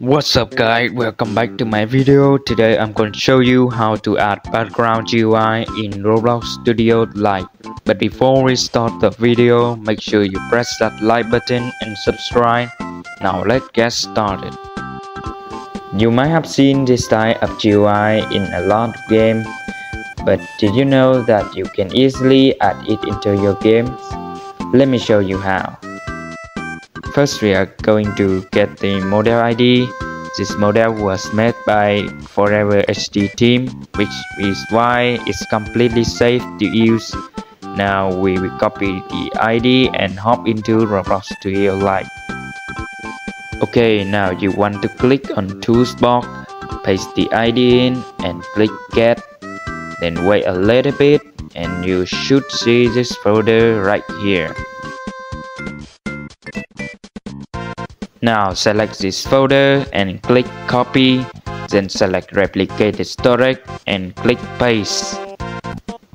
What's up guys, welcome back to my video. Today I'm going to show you how to add Battleground GUI in Roblox Studio Lite. But before we start the video, make sure you press that like button and subscribe. Now let's get started. You might have seen this type of GUI in a lot of games, but did you know that you can easily add it into your games? Let me show you how. First we are going to get the model ID. This model was made by Forever HD team, which is why it's completely safe to use. Now we will copy the ID and hop into Roblox Studio Lite. Okay, now you want to click on Tools box, paste the ID in and click Get. Then wait a little bit and you should see this folder right here. Now select this folder and click copy, then select replicate storage and click paste.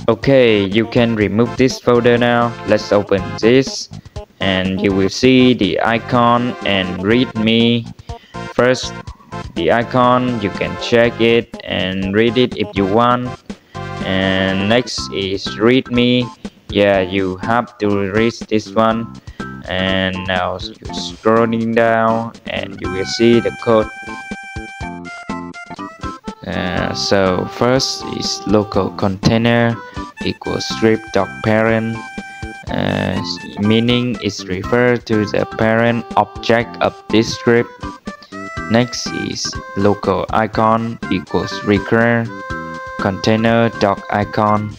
Okay, you can remove this folder now. Let's open this and you will see the icon and readme. First, the icon, you can check it and read it if you want. And next is readme. Yeah, you have to read this one and now you're scrolling down and you will see the code. Uh, so first is local container equals script dot parent. Uh, meaning is referred to the parent object of this script next is local icon equals require container dot icon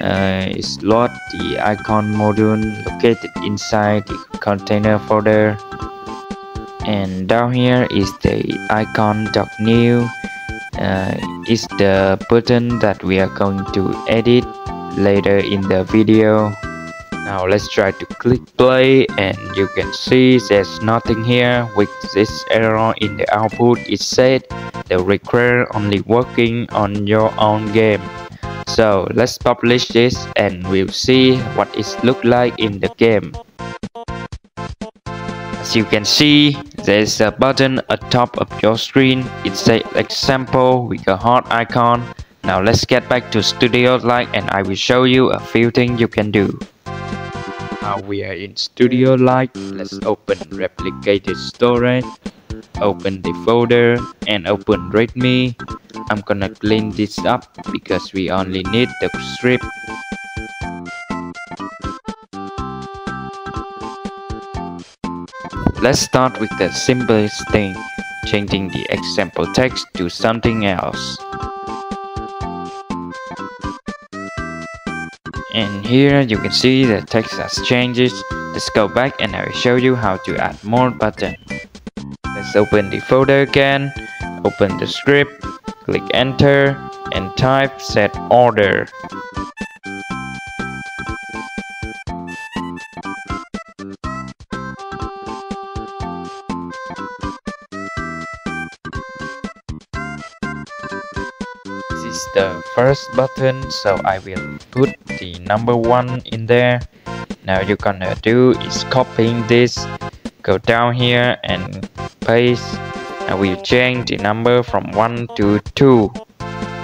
uh, is load the icon module located inside the container folder. And down here is the icon.new uh, is the button that we are going to edit later in the video. Now let's try to click play and you can see there's nothing here with this error in the output. It said the require only working on your own game so let's publish this and we'll see what it look like in the game. As you can see, there's a button at top of your screen. It says example with a heart icon. Now let's get back to Studio Lite and I will show you a few things you can do. Now we are in Studio Lite. Let's open replicated storage, open the folder and open readme I'm gonna clean this up because we only need the script Let's start with the simplest thing, changing the example text to something else. And here you can see the text has changed. Let's go back and I will show you how to add more button. Let's open the folder again, open the script, Click enter and type set order. This is the first button so I will put the number one in there. Now you're gonna do is copying this, go down here and paste and we change the number from 1 to 2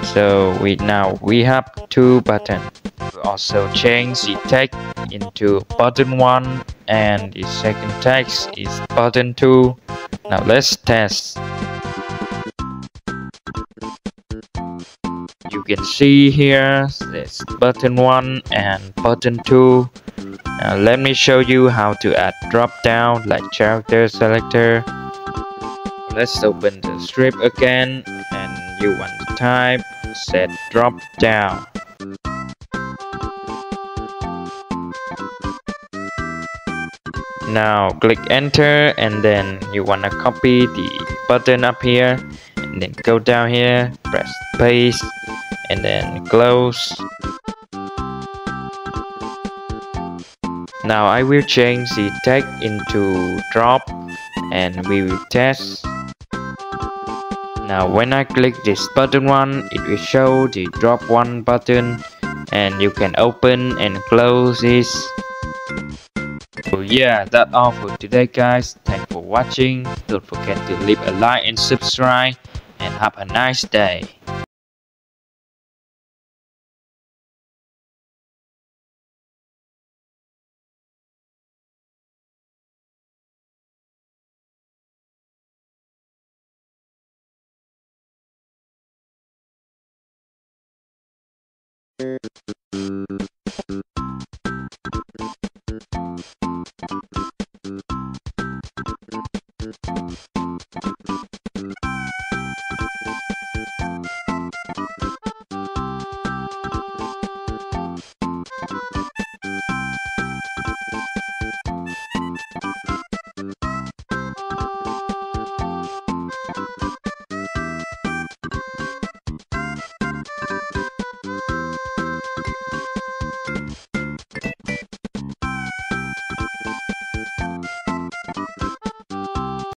so we now we have two buttons we also change the text into button 1 and the second text is button 2 now let's test. You can see here this button 1 and button 2 now let me show you how to add drop down like character selector let's open the script again and you want to type set drop down. Now click enter and then you want to copy the button up here and then go down here press paste and then close. Now I will change the tag into drop and we will test now when I click this button one, it will show the drop one button and you can open and close this. So yeah, that's all for today guys. Thanks for watching. Don't forget to leave a like and subscribe and have a nice day. Thank you.